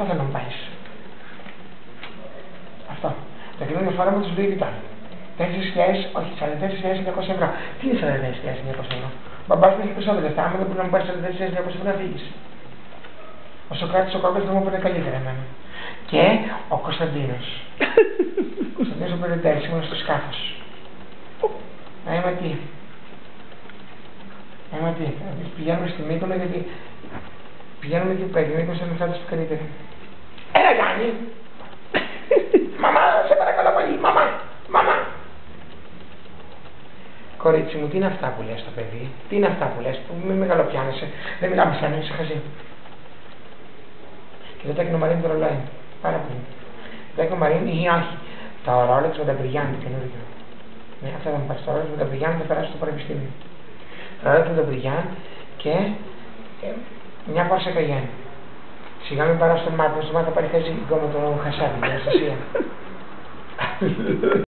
Αυτό θέλω να μου πάρει. Αυτό. Τα καινούργια φορά μου του Louis Vuitton. 4.000, όχι, 44.900 ευρώ. Τι είναι 44.900 ευρώ; Μπαμπάς μου έχει περισσότερα λεφτά. Άμα δεν μπορεί να μου πάρεις 44.900 ευρώ να φύγεις. Ο Σοκράτης ο Κόκκο δεν μου πήρε καλύτερα εμένα. Και ο Κωνσταντίνος. ο Κωνσταντίνος ο πέρυσι ήμουν στο σκάφος. Να είμαι τι. Να είμαι τι. Πηγαίνουμε στη Μύκονο γιατί πηγαίνουμε εκεί που παίρνει. Μήπω είναι κάτι καλύτερη. Έλα Γιάννη! Μαμά, σε παρακαλώ πολύ, μαμά, μαμά. Κορίτσι μου, τι είναι αυτά που λες το παιδί, τι είναι αυτά που λες, που μην μεγαλοπιάνεσαι, δεν μιλάμε σαν είσαι χαζή. Και δεν τα κοινομαρίνει το ρολόι, πάρα πολύ. Δεν κοινομαρίνει ή όχι, τα ρόλεξ με τα μπριγιάννη καινούργιο. Ναι, αυτά θα μου πάρεις τα ρόλεξ με τα μπριγιάννη θα περάσει στο πανεπιστήμιο. Τα ρόλεξ με τα μπριγιάννη και ε, μια πόρσα καγιάννη. Σιγά μην πάρω στο μάτι, στο μάτι θα πάρει θέση με τον Χασάβη, την Αναστασία.